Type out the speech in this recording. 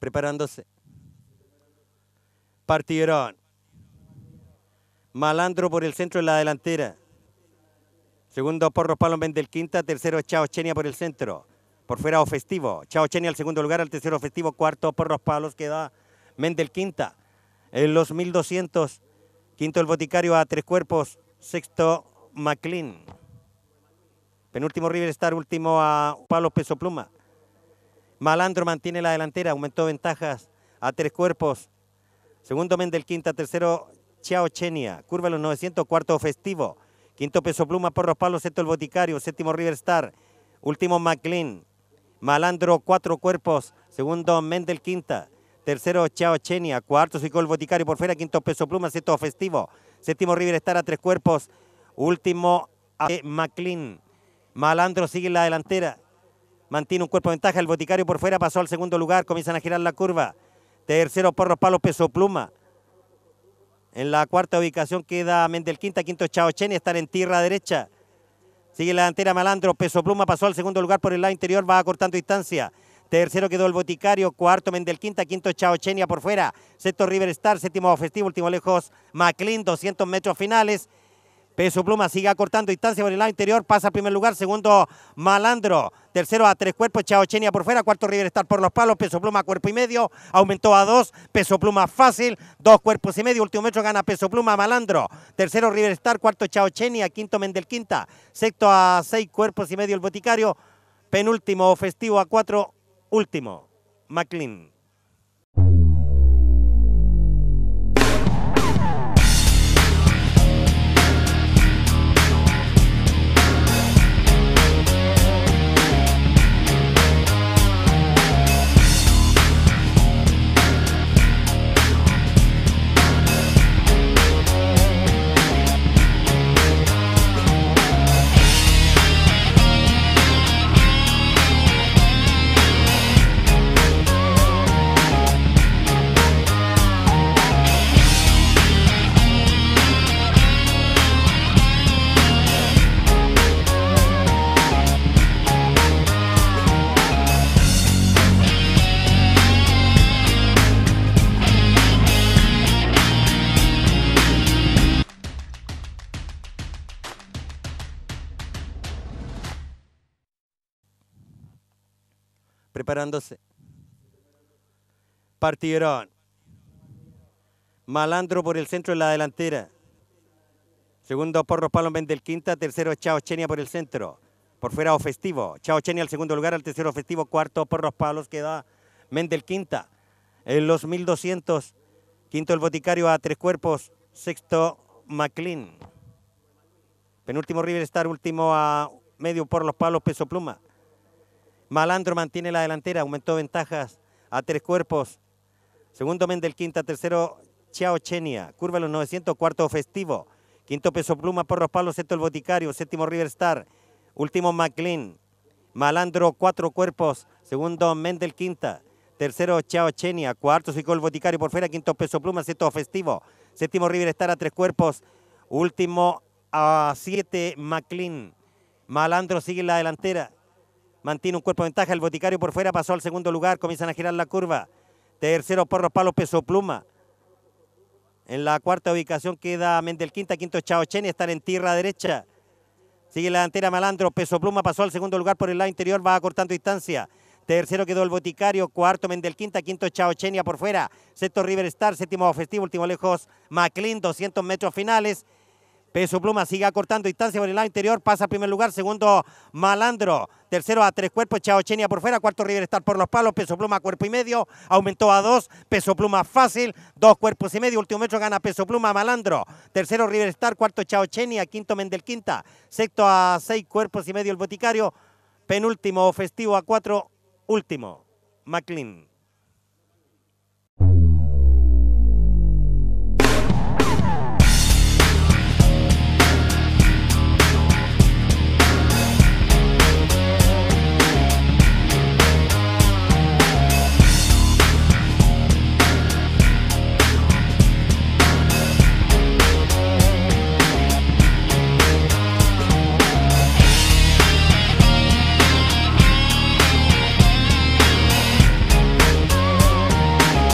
Preparándose. Partieron. Malandro por el centro en la delantera. Segundo, Porros Palo del Quinta. Tercero, Chao Chenia por el centro. Por fuera, Festivo. Chao Chenia al segundo lugar, al tercero Festivo. Cuarto, Porros Palos queda Mendel Quinta. En los 1200, quinto el Boticario a tres cuerpos. Sexto, McLean. Penúltimo River Star, último a Palos Peso Pluma. Malandro mantiene la delantera, aumentó ventajas a tres cuerpos. Segundo Mendel Quinta, tercero Chao Chenia. Curva los 900, cuarto festivo. Quinto peso pluma, por los palos, sexto el boticario. Séptimo River Star. Último McLean. Malandro, cuatro cuerpos. Segundo Mendel Quinta. Tercero Chao Chenia. Cuarto Sicó el boticario por fuera. Quinto peso pluma, sexto festivo. Séptimo River Star a tres cuerpos. Último McLean. Malandro sigue en la delantera. Mantiene un cuerpo de ventaja. El boticario por fuera pasó al segundo lugar. Comienzan a girar la curva. Tercero por los palos, peso pluma. En la cuarta ubicación queda Mendel Quinta, quinto Chaocheni, estar en tierra derecha. Sigue la delantera Malandro, Peso Pluma pasó al segundo lugar por el lado interior, va acortando distancia. Tercero quedó el Boticario, cuarto Mendel Quinta, quinto Chaochenia por fuera. Sexto River Star, séptimo Festivo, último lejos McLean, 200 metros finales. Peso Pluma sigue acortando distancia por el lado interior, pasa al primer lugar, segundo Malandro, tercero a tres cuerpos, Chaochenia por fuera, cuarto River Star por los palos, Peso Pluma cuerpo y medio, aumentó a dos, Peso Pluma fácil, dos cuerpos y medio, último metro gana Peso Pluma Malandro, tercero River Star, cuarto Chaochenia, quinto Mendel Quinta, sexto a seis cuerpos y medio el Boticario, penúltimo Festivo a cuatro, último McLean. Preparándose. Partieron. Malandro por el centro de la delantera. Segundo, Porros Palo del Quinta. Tercero, Chao Chenia por el centro. Por fuera, Festivo. Chao Chenia al segundo lugar, al tercero Festivo. Cuarto, Porros Palos queda Mendel Quinta. En los 1200, quinto el Boticario a tres cuerpos. Sexto, McLean. Penúltimo River Star, último a medio por los palos, peso pluma. Malandro mantiene la delantera, aumentó ventajas a tres cuerpos. Segundo Mendel Quinta, tercero Chao Chenia. Curva los 900, cuarto Festivo. Quinto Peso Pluma, por los palos, sexto El Boticario. Séptimo River Star. Último McLean. Malandro, cuatro cuerpos. Segundo Mendel Quinta. Tercero Chao Chenia. Cuarto Sicó El Boticario por fuera. Quinto Peso Pluma, sexto Festivo. Séptimo River Star a tres cuerpos. Último a siete McLean. Malandro sigue la delantera. Mantiene un cuerpo de ventaja. El boticario por fuera pasó al segundo lugar. Comienzan a girar la curva. Tercero, Porros Palos, Peso Pluma. En la cuarta ubicación queda Mendel Quinta, quinto Chaocheni, están en tierra derecha. Sigue la delantera Malandro, Peso Pluma pasó al segundo lugar por el lado interior, va acortando distancia. Tercero quedó el Boticario, cuarto Mendel Quinta, quinto Chaochenia por fuera. Sexto River Star, séptimo Festivo, último lejos McLean, 200 metros finales. Peso Pluma sigue acortando distancia por el lado interior, pasa a primer lugar, segundo Malandro, tercero a tres cuerpos, Chao Chenia por fuera, cuarto River Star por los palos, Peso Pluma cuerpo y medio, aumentó a dos, Peso Pluma fácil, dos cuerpos y medio, último metro gana Peso Pluma Malandro, tercero River Star, cuarto Chao Chenia, quinto Mendel Quinta, sexto a seis cuerpos y medio el Boticario, penúltimo Festivo a cuatro, último McLean.